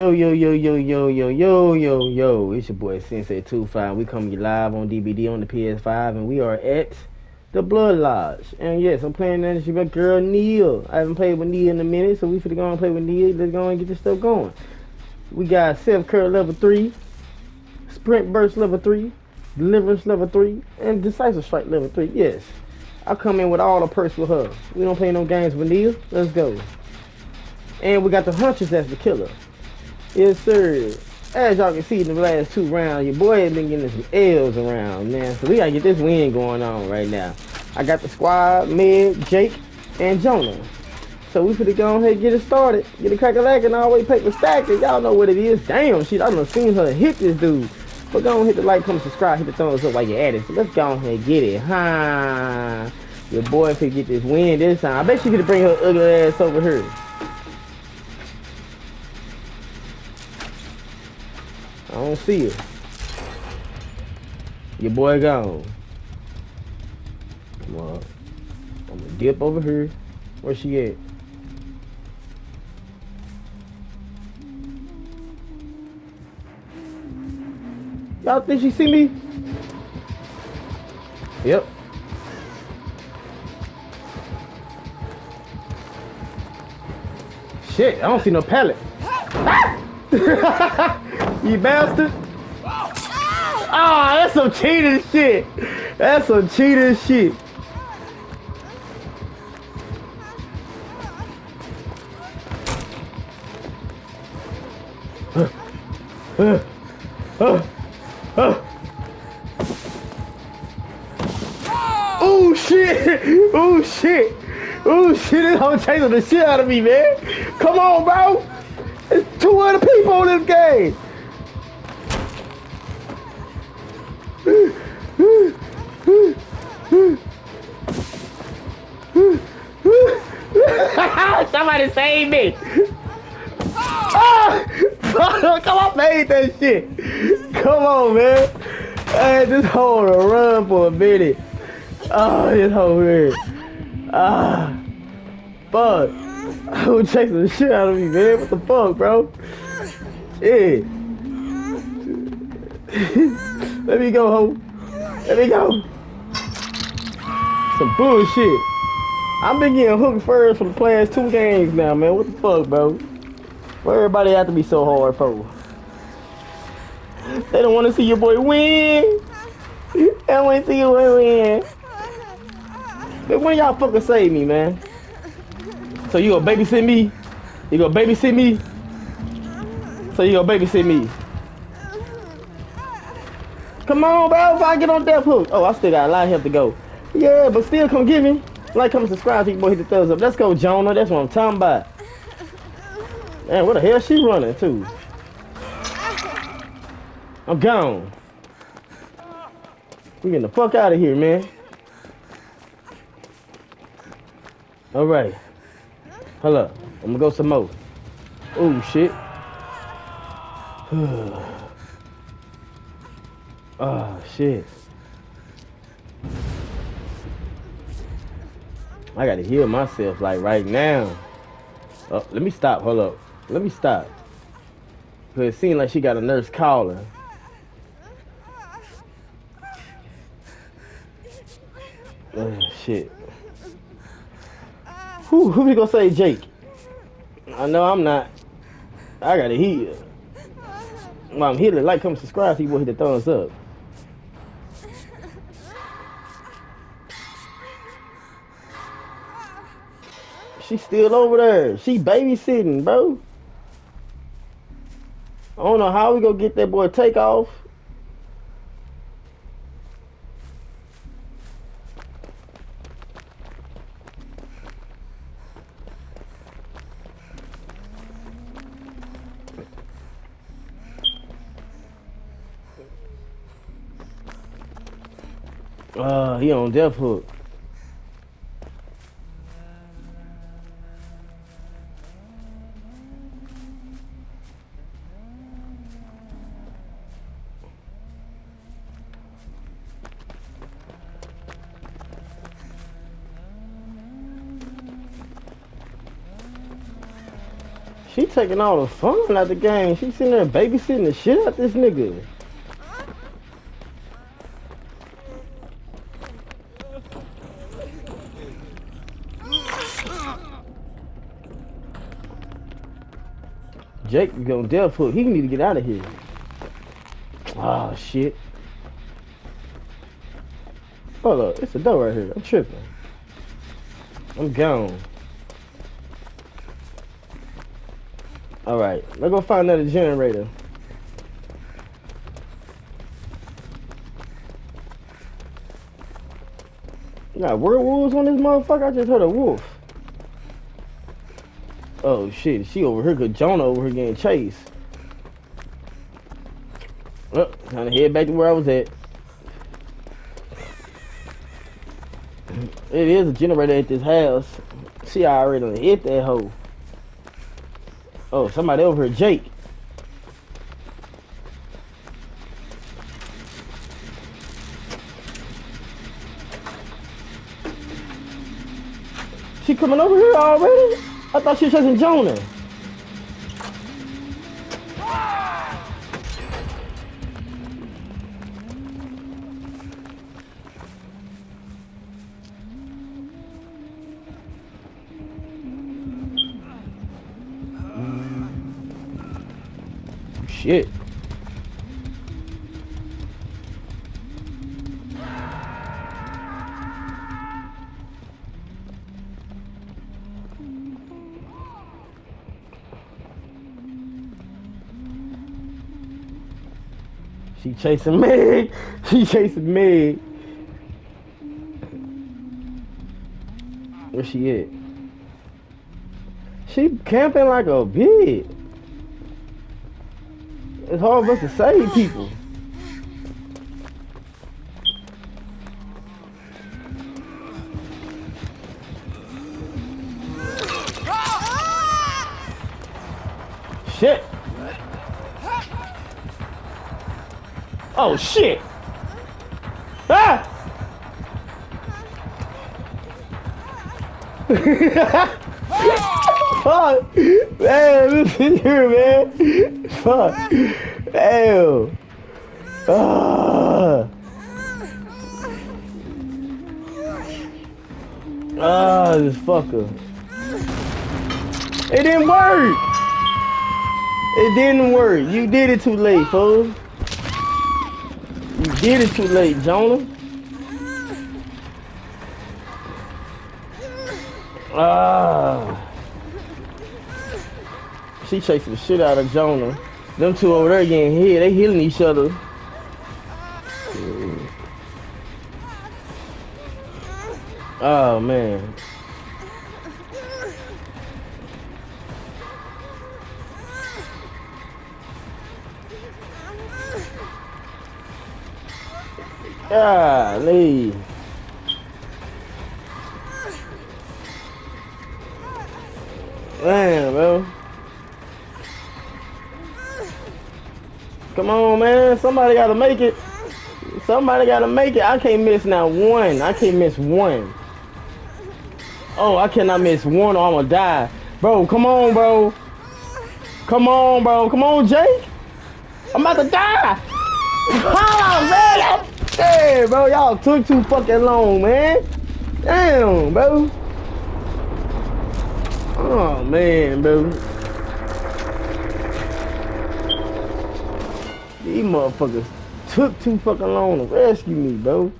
Yo, yo, yo, yo, yo, yo, yo, yo, yo. It's your boy Sensei 2Fly. We coming live on DBD on the PS5, and we are at the Blood Lodge. And yes, I'm playing that with girl Nea. I haven't played with Nea in a minute, so we finna go and play with Nea. Let's go and get this stuff going. We got Self Care level 3, Sprint Burst level 3, Deliverance level 3, and Decisive Strike level 3. Yes, I come in with all the perks with her. We don't play no games with Nea. Let's go. And we got the Huntress as the killer. Yes, sir. As y'all can see in the last two rounds, your boy has been getting some L's around, man. So we gotta get this win going on right now. I got the squad, Meg, Jake, and Jonah. So we finna go ahead and get it started. Get a crack a lack and always paper stacking. Y'all know what it is. Damn, shit, I done seen her hit this dude. But go on, hit the like, comment, subscribe, hit the thumbs up while you're at it. So let's go ahead and get it, huh? Your boy could get this win this time. I bet she could bring her ugly ass over here. Don't see her. Your boy gone. Come on. I'm gonna dip over here. Where she at? Y'all think she see me? Yep. Shit, I don't see no pallet. you bastard. Ah, that's some cheating shit. That's some cheating shit. Uh, uh, uh. Oh shit! Oh shit! Oh shit! This hoe chasing the shit out of me, man. Come on, bro. There's two other people in this game. Me! Ah! Come on, made that shit! Come on, man! Hey, this to run for a minute. Oh, this hoe here. Ah, fuck. Who chasing the shit out of me, man? What the fuck, bro? Yeah. Let me go, ho. Let me go. Some bullshit. I've been getting hooked first for the past two games now, man. What the fuck, bro? Why everybody have to be so hard, for? They don't want to see your boy win. They don't want to see your boy win. But when y'all fucking save me, man? So you gonna babysit me? You gonna babysit me? So you gonna babysit me? Come on, bro. If I get on that hook. Oh, I still got a lot of help to go. Yeah, but still come get me. Like, comment, subscribe, people boy, hit the thumbs up. Let's go, Jonah. That's what I'm talking about. Man, where the hell she running to? I'm gone. We getting the fuck out of here, man. All right. Hold up. I'm gonna go some more. Oh shit. oh shit. I gotta heal myself like right now. Oh, let me stop. Hold up. Let me stop. Cause it seemed like she got a nurse calling. Oh shit. Who, who we gonna say Jake? I know I'm not. I gotta heal. Well, I'm hitting like, comment, subscribe, so you will hit the thumbs up. She's still over there. She babysitting, bro. I don't know how we gonna get that boy take off. Uh, he on death hook. She taking all the fun out the game. She sitting there babysitting the shit out this nigga. Jake gonna death hook. He need to get out of here. Oh shit. Hold up, it's a door right here. I'm tripping. I'm gone. Alright, let's go find another generator. You got werewolves on this motherfucker? I just heard a wolf. Oh shit, she over here, cause Jonah over here getting chased. Oh, time to head back to where I was at. It is a generator at this house. See, I already hit that hole. Oh, somebody over here, Jake. She coming over here already? I thought she was chasing Jonah. Shit. She chasing me. She chasing me. Where she at? She camping like a bitch. It's hard for us to save people. Shit. Oh shit. Ah! Fuck! Man, listen here, man. Fuck. Damn. Ah. Ah, this fucker. It didn't work. It didn't work. You did it too late, fool. You did it too late, Jonah. Ah. She chasing the shit out of Jonah. Them two over there getting hit. They healing each other. Oh man. Golly. Man, bro. Come on, man. Somebody gotta make it. Somebody gotta make it. I can't miss now one. I can't miss one. Oh, I cannot miss one or I'm gonna die. Bro, come on, bro. Come on, bro. Come on, Jake. I'm about to die. Oh, man. Hey, bro. Y'all took too fucking long, man. Damn, bro. Oh, man, bro. These motherfuckers took too fucking long to rescue me, bro.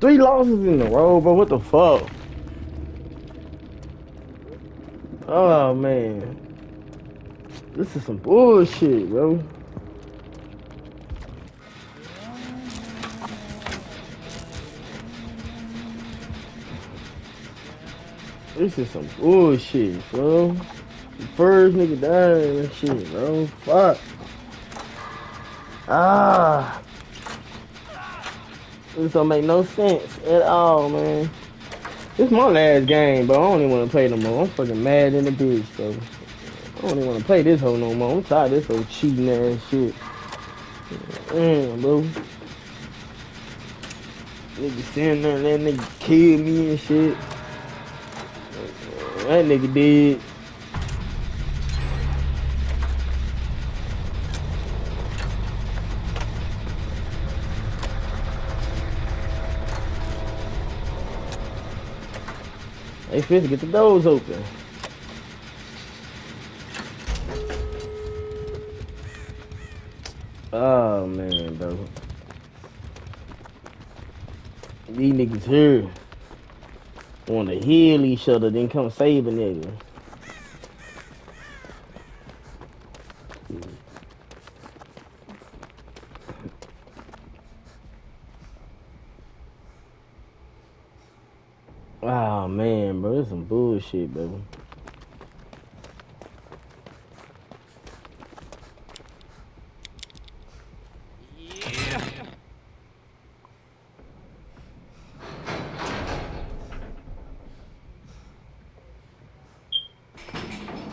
Three losses in a row, bro. What the fuck? Oh, man. This is some bullshit, bro. This is some bullshit, bro. First nigga died and shit, bro. Fuck. Ah. This don't make no sense at all, man. This my last game, but I don't even want to play no more. I'm fucking mad in the bitch, bro. I don't even want to play this hoe no more. I'm tired of this whole cheating ass shit. Damn, bro. Nigga standing there that nigga killed me and shit. That nigga did. They supposed get the doors open. Oh man, bro. These niggas here want to heal each other, then come save a nigga. Oh man, bro, this some bullshit, bro.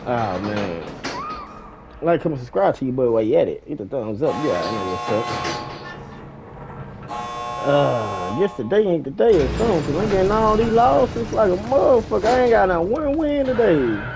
Oh man. Like, come and subscribe to you, boy, while you at it. Hit the thumbs up. Yeah, I know what's up. Uh, guess today ain't the day or something, cause I'm getting all these losses like a motherfucker. I ain't got not one win today.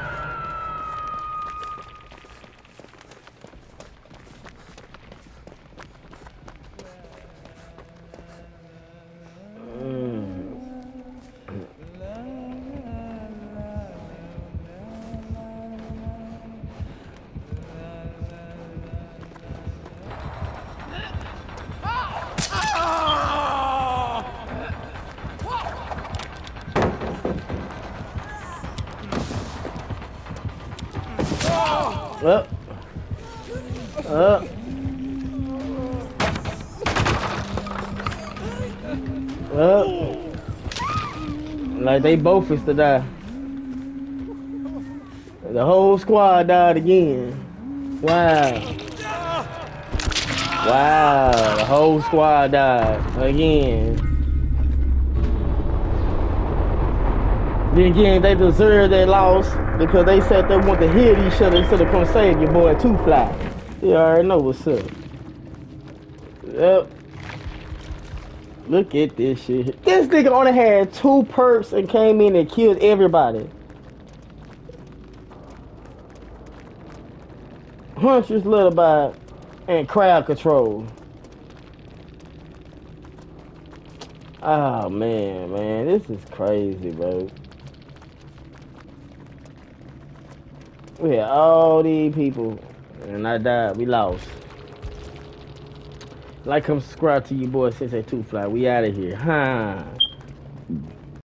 Up. Up. Up. Like they both is to die. The whole squad died again. Wow. Wow. The whole squad died again. Then again, they deserve their loss because they said they want to hit each other instead of come save your boy Two Fly. You already know what's up. Yep. Look at this shit. This nigga only had two perks and came in and killed everybody. Huntress Lullaby and crowd control. Oh man, man, this is crazy, bro. We had all these people, and I died. We lost. Like, come subscribe to you boy Sensei Two Fly. We out of here, huh?